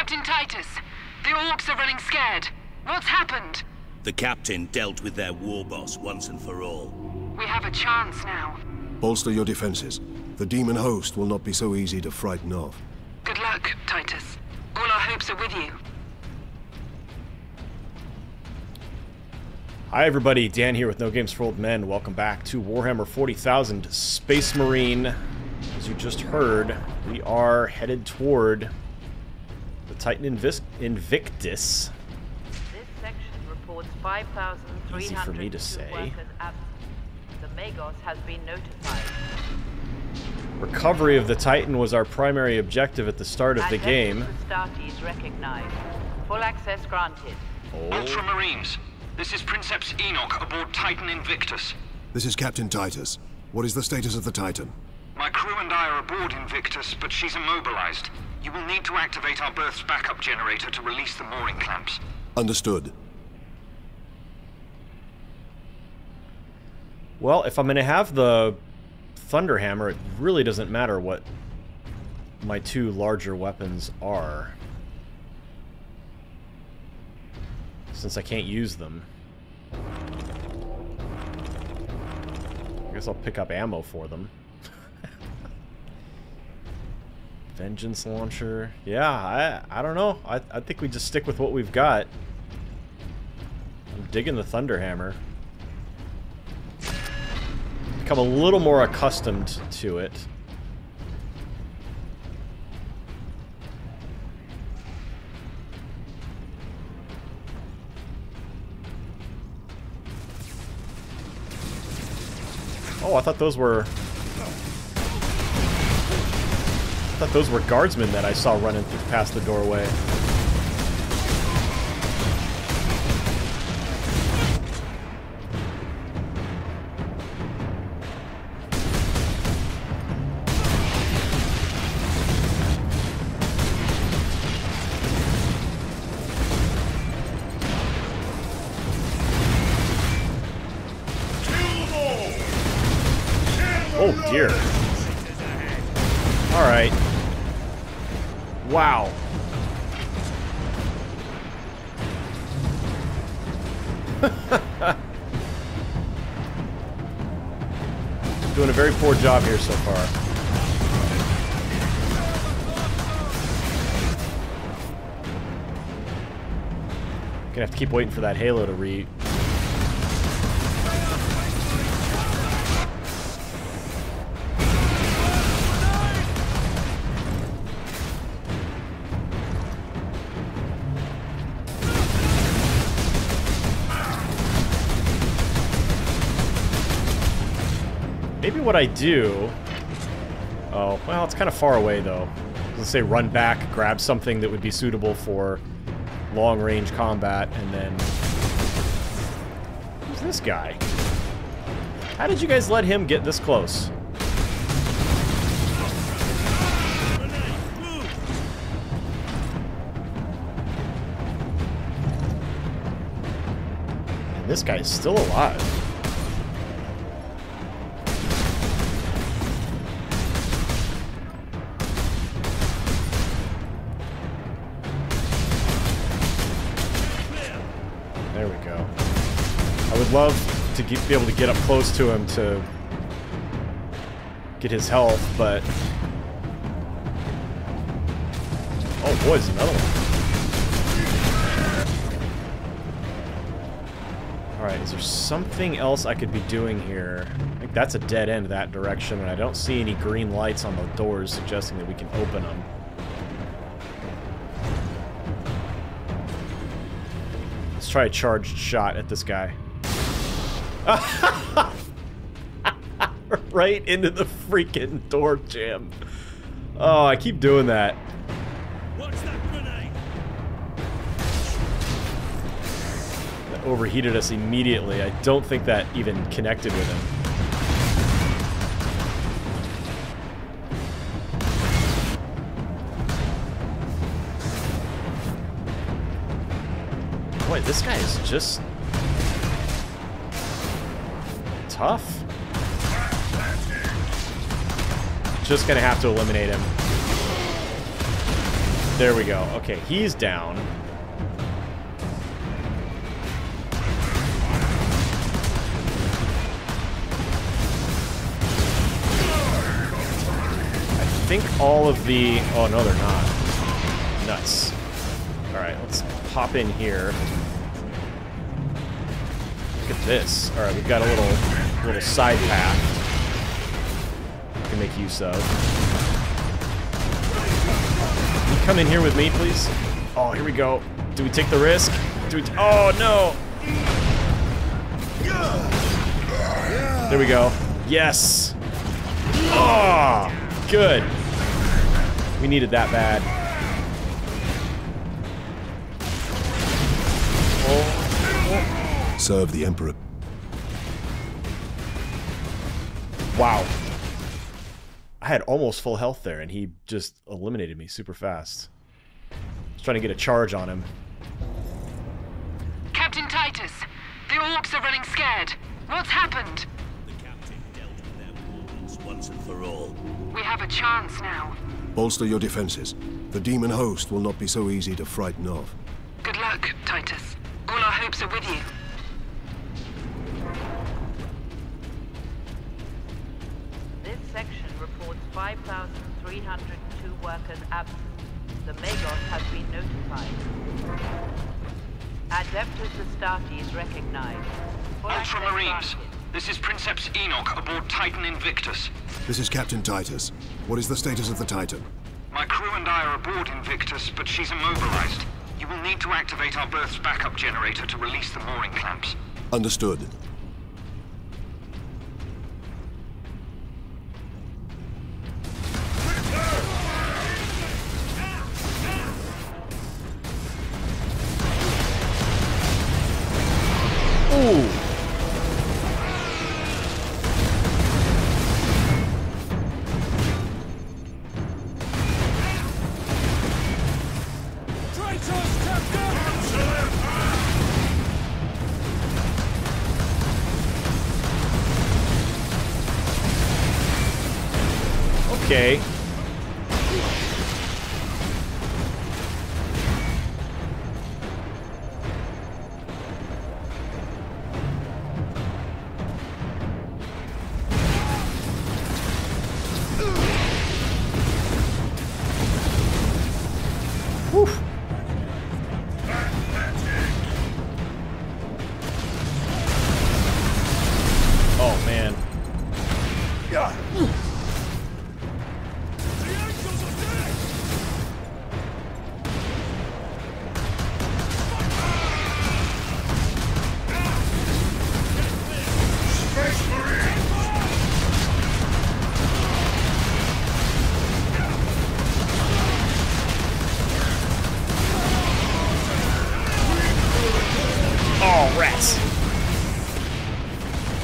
Captain Titus. The Orks are running scared. What's happened? The captain dealt with their war boss once and for all. We have a chance now. Bolster your defenses. The demon host will not be so easy to frighten off. Good luck, Titus. All our hopes are with you. Hi everybody, Dan here with No Games for Old Men. Welcome back to Warhammer 40,000 Space Marine. As you just heard, we are headed toward the Titan Invis Invictus. This section reports 5,302 Easy for me to say. The Magos has been notified. Recovery of the Titan was our primary objective at the start of the game. Astartes recognized. Full access granted. Oh, Ultramarines, this is Princeps Enoch aboard Titan Invictus. This is Captain Titus. What is the status of the Titan? My crew and I are aboard Invictus, but she's immobilized. You will need to activate our berth's backup generator to release the mooring clamps. Understood. Well, if I'm going to have the Thunderhammer, it really doesn't matter what my two larger weapons are. Since I can't use them. I guess I'll pick up ammo for them. Vengeance launcher. Yeah, I I don't know. I, I think we just stick with what we've got. I'm digging the Thunderhammer become a little more accustomed to it. Oh, I thought those were... thought those were guardsmen that I saw running through past the doorway. Oh dear. Job here so far. Gonna have to keep waiting for that halo to re Maybe what I do... Oh, well, it's kind of far away, though. Let's say run back, grab something that would be suitable for long-range combat, and then... Who's this guy? How did you guys let him get this close? And this guy is still alive. Love to get, be able to get up close to him to get his health, but... Oh boy, there's another one. Alright, is there something else I could be doing here? I think that's a dead end that direction, and I don't see any green lights on the doors suggesting that we can open them. Let's try a charged shot at this guy. right into the freaking door jamb. Oh, I keep doing that. That overheated us immediately. I don't think that even connected with him. Boy, this guy is just tough. Just gonna have to eliminate him. There we go. Okay, he's down. I think all of the... Oh, no, they're not. Nuts. Alright, let's pop in here. Look at this. Alright, we've got a little, little side path we can make use of. Can you come in here with me, please? Oh, here we go. Do we take the risk? Do we... oh, no! There we go. Yes! Oh, good. We needed that bad. Serve the Emperor. Wow. I had almost full health there, and he just eliminated me super fast. I was trying to get a charge on him. Captain Titus, the orks are running scared. What's happened? The captain dealt with their war once and for all. We have a chance now. Bolster your defenses. The demon host will not be so easy to frighten off. Good luck, Titus. All our hopes are with you. 5,302 workers absent. The Magos has been notified. Adeptus Astartes recognized. Full access Ultramarines, this is Princeps Enoch aboard Titan Invictus. This is Captain Titus. What is the status of the Titan? My crew and I are aboard Invictus, but she's immobilized. You will need to activate our berth's backup generator to release the mooring clamps. Understood. Okay.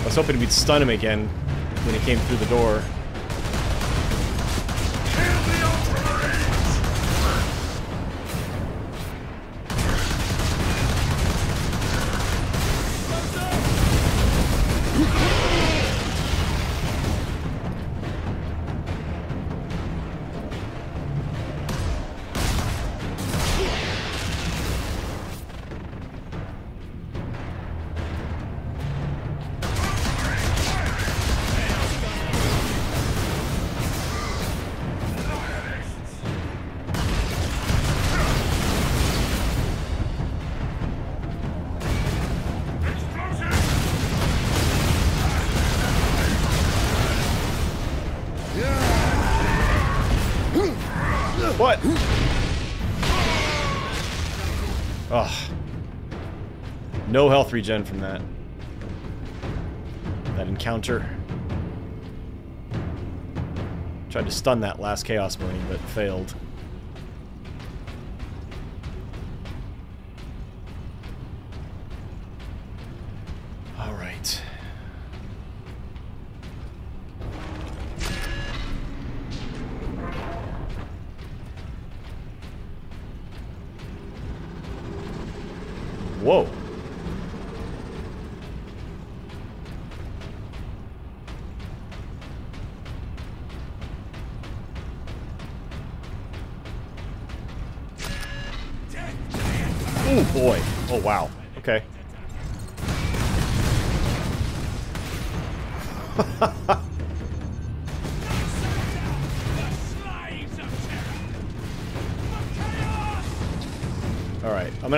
I was hoping we'd stun him again when he came through the door. Regen from that. That encounter. Tried to stun that last Chaos Marine, but failed.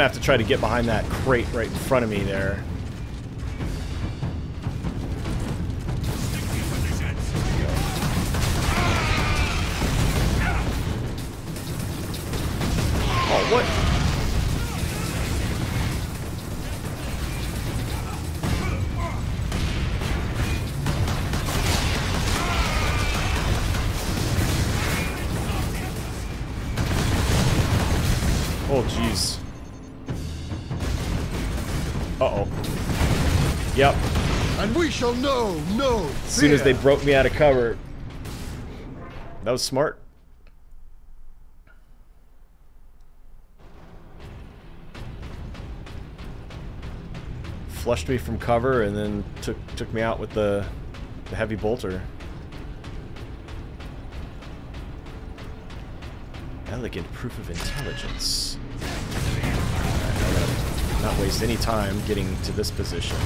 Have to try to get behind that crate right in front of me there. Oh, what? And we shall know no As soon as they broke me out of cover. That was smart. Flushed me from cover and then took took me out with the, the heavy bolter. Elegant proof of intelligence. Not waste any time getting to this position.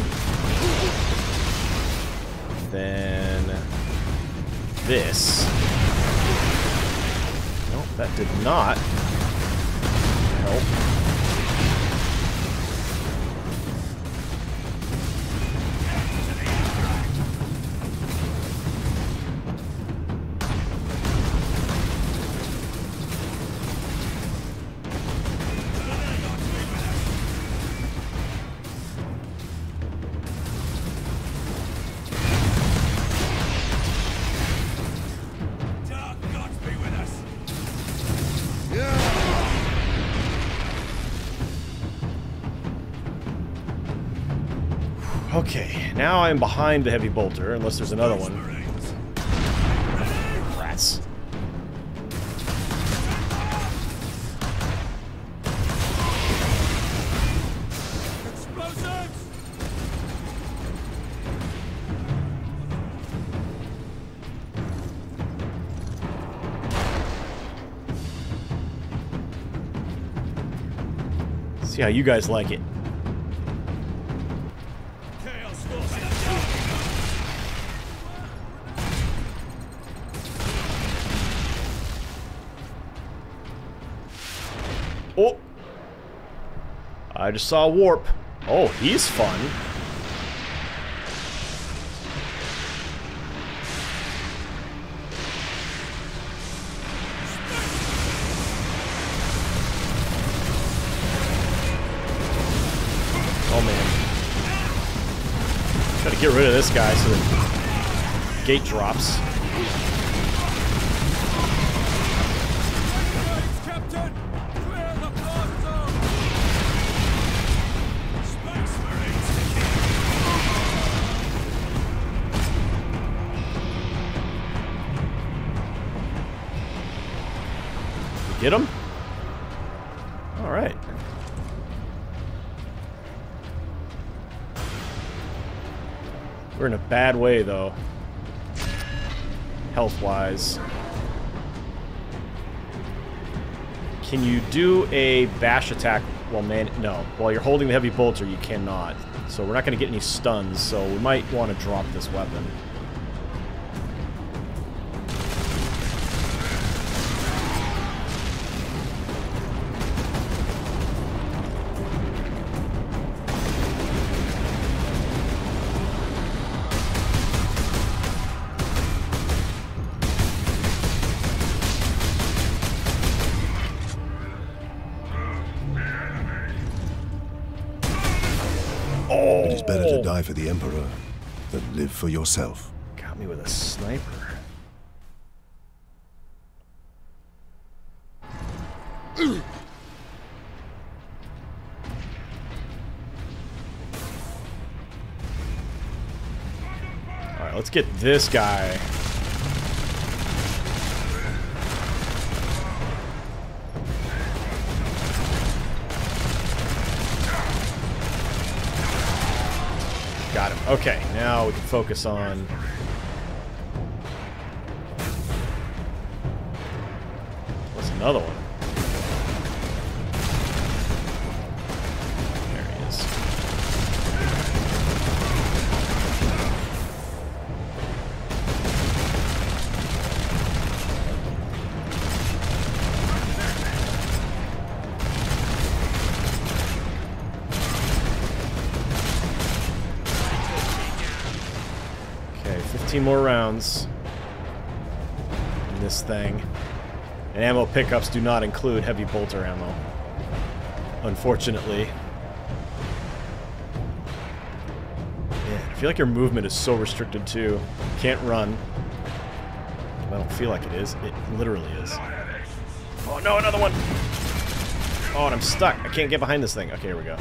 Then this. Nope, that did not help. Now I'm behind the heavy bolter, unless there's another one. Rats. See how you guys like it. Oh! I just saw a warp. Oh, he's fun. Oh get rid of this guy so the gate drops. Get him? Alright. We're in a bad way, though. Health-wise. Can you do a bash attack while man... No. While you're holding the heavy bolter, you cannot. So we're not going to get any stuns, so we might want to drop this weapon. Die for the Emperor than live for yourself. Got me with a sniper. Alright, let's get this guy. Okay, now we can focus on What's another one? 15 more rounds in this thing. And ammo pickups do not include heavy bolter ammo. Unfortunately. I feel like your movement is so restricted too. Can't run. I don't feel like it is. It literally is. Oh no, another one! Oh, and I'm stuck. I can't get behind this thing. Okay, here we go.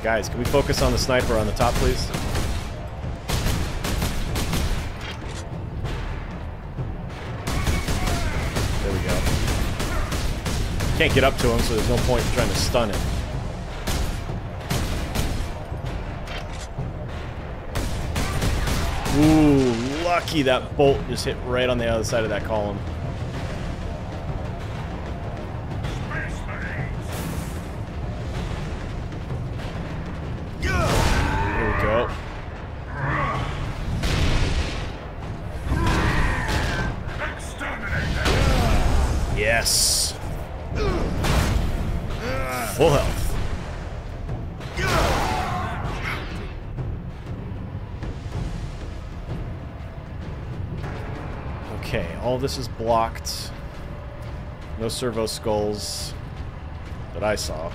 Guys, can we focus on the sniper on the top, please? There we go. Can't get up to him, so there's no point in trying to stun him. Ooh, lucky that bolt just hit right on the other side of that column. Okay, all this is blocked. No servo skulls that I saw.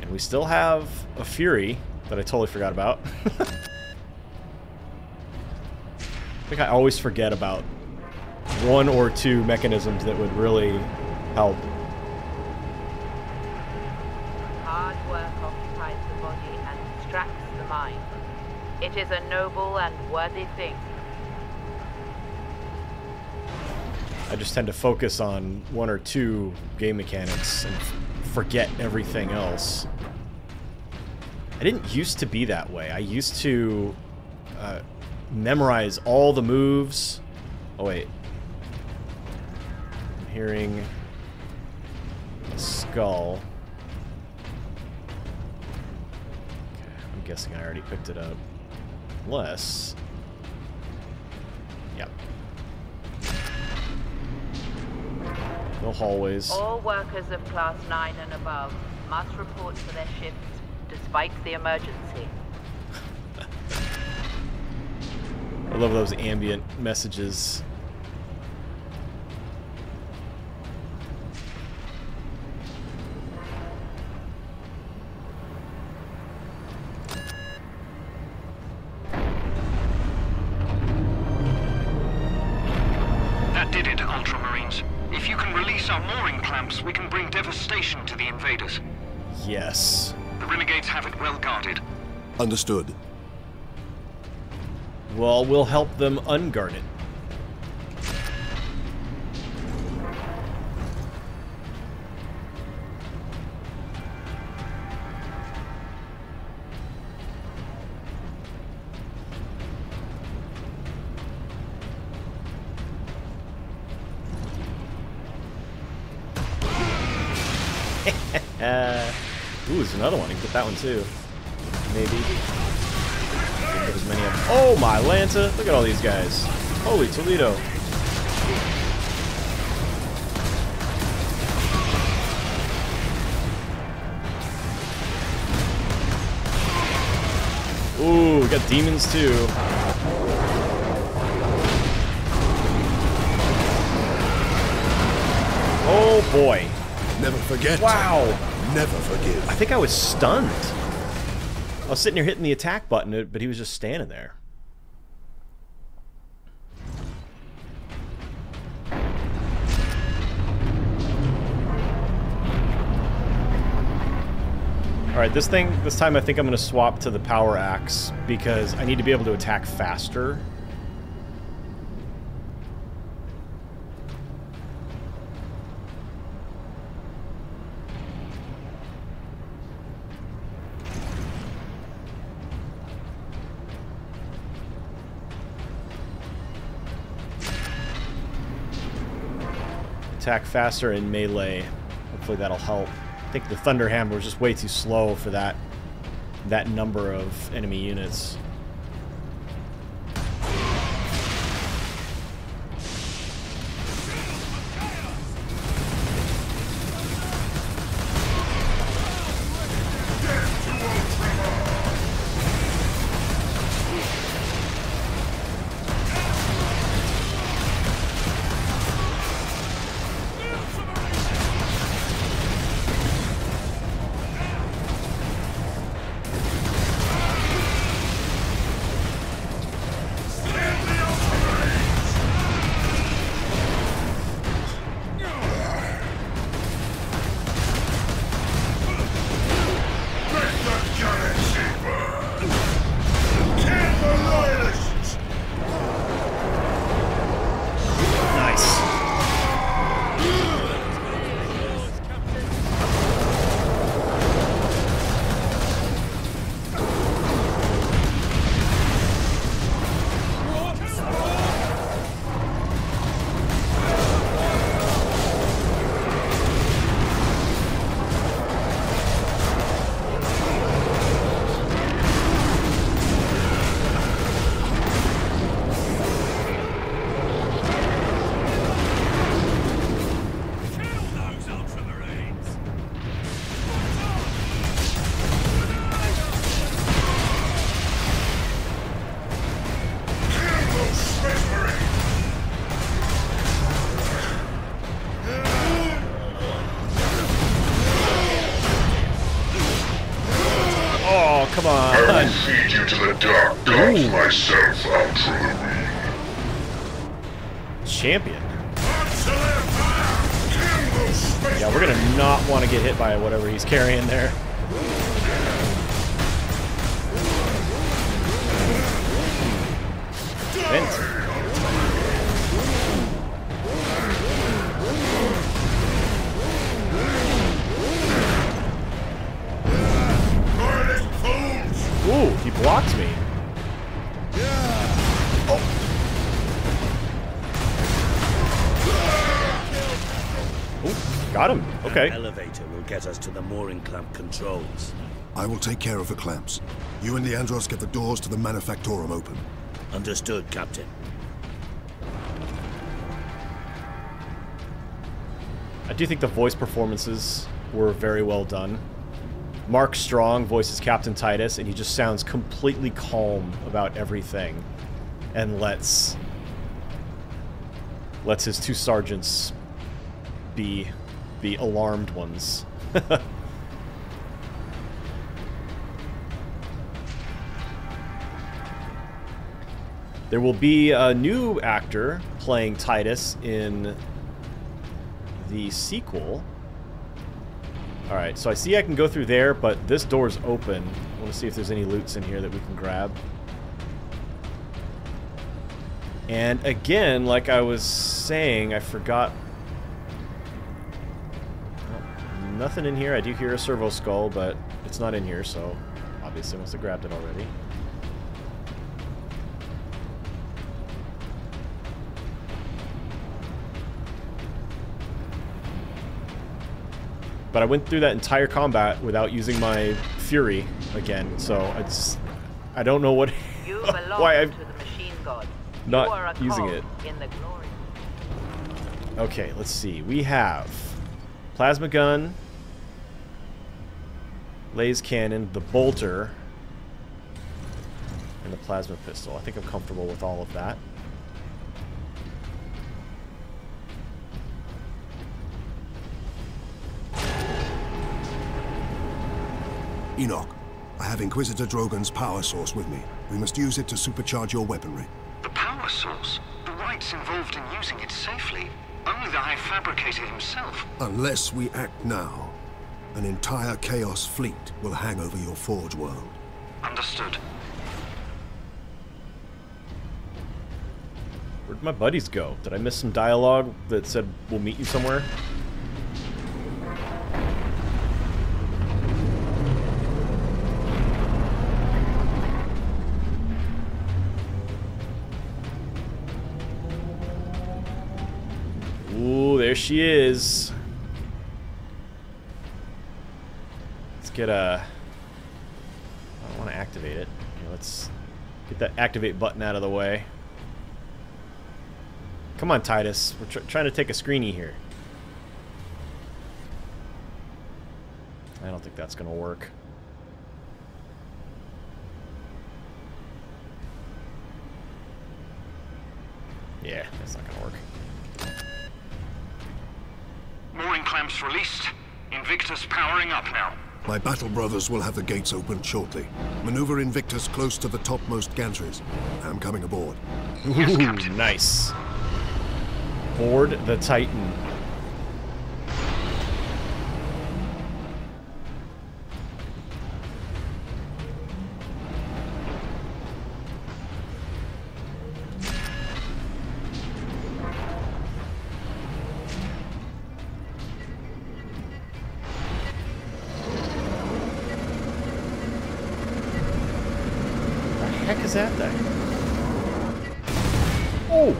And we still have a Fury that I totally forgot about. I think I always forget about one or two mechanisms that would really help. Is a noble and worthy thing. I just tend to focus on one or two game mechanics and forget everything else. I didn't used to be that way. I used to uh, memorize all the moves. Oh, wait. I'm hearing a skull. Okay, I'm guessing I already picked it up. Unless... Yep. No hallways. All workers of Class 9 and above must report to their shifts despite the emergency. I love those ambient messages. Understood. Well, we'll help them unguard it. ooh, there's another one. You can get that one too. Maybe. As many of. Oh my Lanta! Look at all these guys. Holy Toledo. Ooh, we got demons too. Oh boy. Never forget. Wow. Never forgive. I think I was stunned. I was sitting here hitting the attack button, but he was just standing there. Alright, this thing, this time I think I'm going to swap to the power axe because I need to be able to attack faster. Attack faster in melee. Hopefully that'll help. I think the Thunder Hammer was just way too slow for that that number of enemy units. Come I will feed you to the dark gods myself, Ultramarine. Champion. Yeah, we're gonna not want to get hit by whatever he's carrying there. Vent. Blocked me. Oh, got him. Okay. An elevator will get us to the mooring clamp controls. I will take care of the clamps. You and Leandros get the doors to the Manufactorum open. Understood, Captain. I do think the voice performances were very well done. Mark Strong voices Captain Titus, and he just sounds completely calm about everything, and lets lets his two sergeants be the alarmed ones. there will be a new actor playing Titus in the sequel. Alright, so I see I can go through there, but this door's open. I want to see if there's any loots in here that we can grab. And again, like I was saying, I forgot... Oh, nothing in here. I do hear a servo skull, but it's not in here, so obviously I must have grabbed it already. But I went through that entire combat without using my Fury again, so it's... I don't know what... You why I'm the machine god. not using it. in the glory. Okay, let's see. We have plasma gun, laser cannon, the bolter, and the plasma pistol. I think I'm comfortable with all of that. Enoch, I have Inquisitor Drogan's power source with me. We must use it to supercharge your weaponry. The power source? The rites involved in using it safely. Only the High Fabricator himself. Unless we act now, an entire Chaos fleet will hang over your Forge world. Understood. Where'd my buddies go? Did I miss some dialogue that said we'll meet you somewhere? There she is. Let's get a... I don't want to activate it. Here, let's get that activate button out of the way. Come on, Titus. We're tr trying to take a screeny here. I don't think that's going to work. Yeah, that's not going to work. Mooring released. Invictus powering up now. My battle brothers will have the gates opened shortly. Maneuver Invictus close to the topmost gantries. I'm coming aboard. Yes, Ooh, nice. Board the Titan. Is that thing? Oh!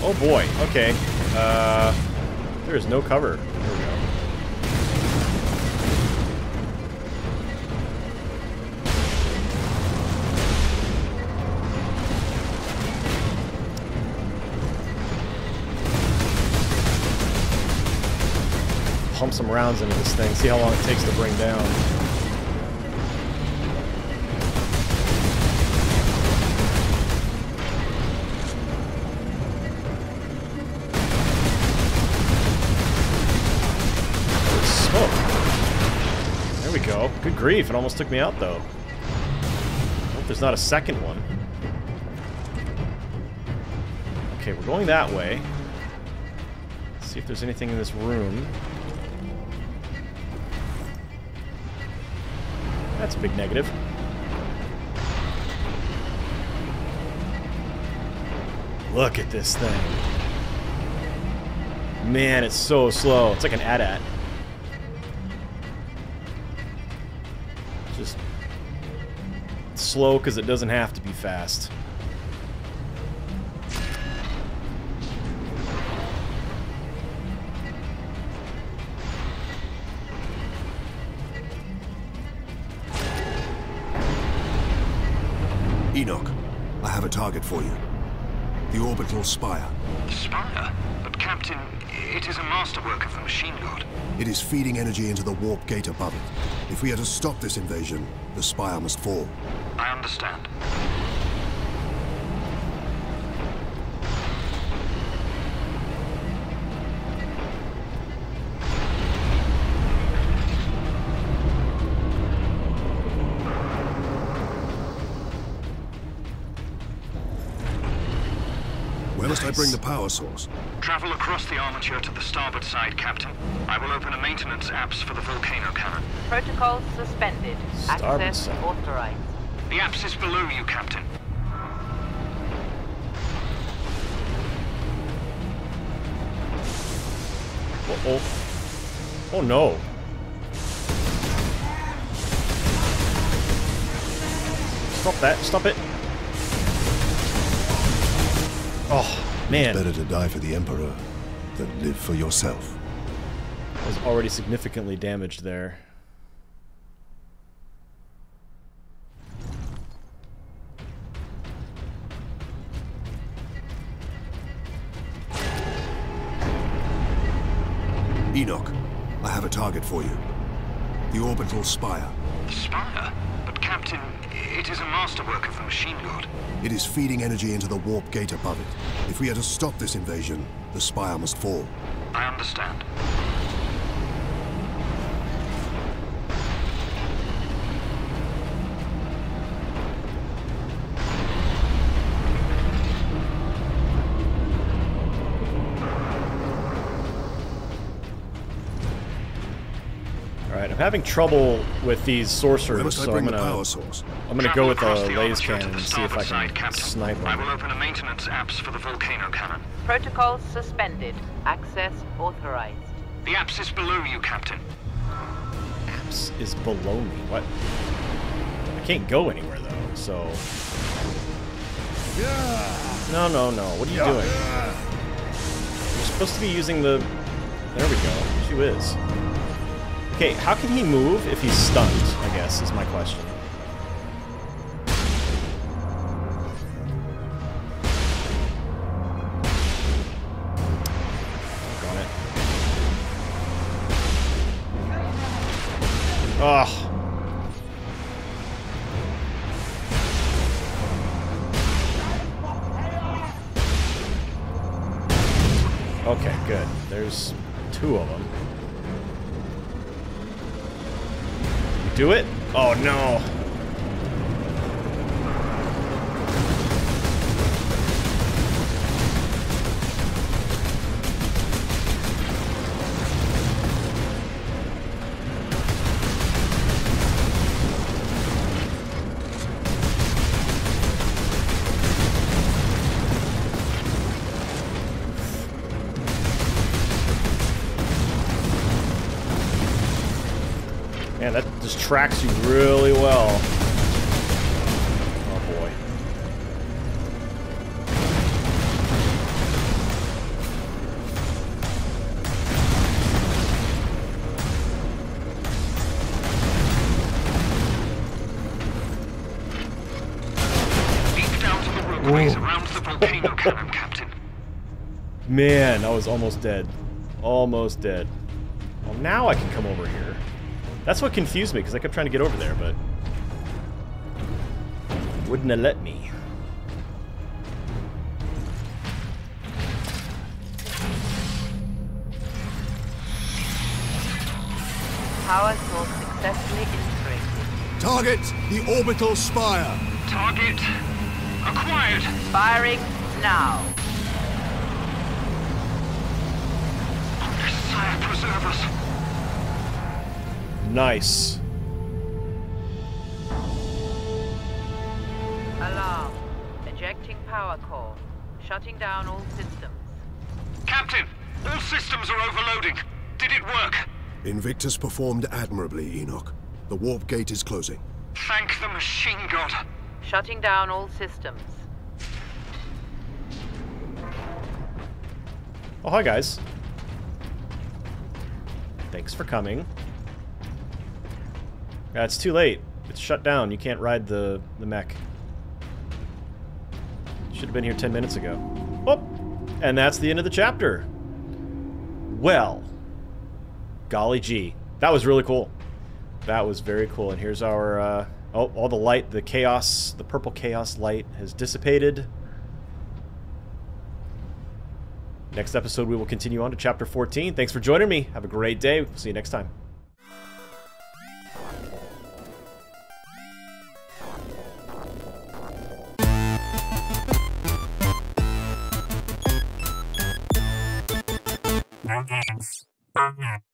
Oh boy, okay. Uh, there is no cover. We go. Pump some rounds into this thing, see how long it takes to bring down. Good grief, it almost took me out, though. Hope there's not a second one. Okay, we're going that way. Let's see if there's anything in this room. That's a big negative. Look at this thing. Man, it's so slow. It's like an AT-AT. Slow because it doesn't have to be fast. Enoch, I have a target for you. The orbital spire. The spire? But Captain, it is a masterwork of the machine god. It is feeding energy into the warp gate above it. If we are to stop this invasion, the spire must fall. I understand. Where must I bring the power source? Travel across the armature to the starboard side, Captain. I will open a maintenance apps for the volcano cannon. Protocols suspended. Starboard Access side. authorized. The apps is below you, Captain. Uh oh. Oh no. Stop that. Stop it. Oh, man. It's Better to die for the Emperor than live for yourself. I was already significantly damaged there. Target for you. The orbital spire. The spire? But Captain, it is a masterwork of the machine god. It is feeding energy into the warp gate above it. If we are to stop this invasion, the spire must fall. I understand. Having trouble with these sorcerers, must I so bring I'm gonna power source? I'm gonna Travel go with across a the laser cannon and see if I starboard side, can Captain. snipe I will open a maintenance apps for the volcano cannon. Protocols suspended. Access authorized. The apps is below you, Captain. Apps is below me. What? I can't go anywhere though, so. No, no, no. What are you doing? You're supposed to be using the. There we go. She is. Okay, how can he move if he's stunned? I guess is my question. Ugh. Do it? Oh no. Tracks you really well. Oh boy. Leap down to the ropeways around the volcano cannon, Captain. Man, I was almost dead. Almost dead. Well, now I can come over here. That's what confused me, because I kept trying to get over there, but... Wouldn't have let me. Power source successfully integrated. Target the orbital spire. Target acquired. Firing now. Sire, preserve us. Nice. Alarm. Ejecting power core. Shutting down all systems. Captain, all systems are overloading. Did it work? Invictus performed admirably, Enoch. The warp gate is closing. Thank the machine god. Shutting down all systems. Oh, hi, guys. Thanks for coming. Yeah, it's too late. It's shut down. You can't ride the, the mech. Should have been here 10 minutes ago. Oh! And that's the end of the chapter. Well. Golly gee. That was really cool. That was very cool. And here's our... Uh, oh, all the light, the chaos, the purple chaos light has dissipated. Next episode, we will continue on to Chapter 14. Thanks for joining me. Have a great day. See you next time. No.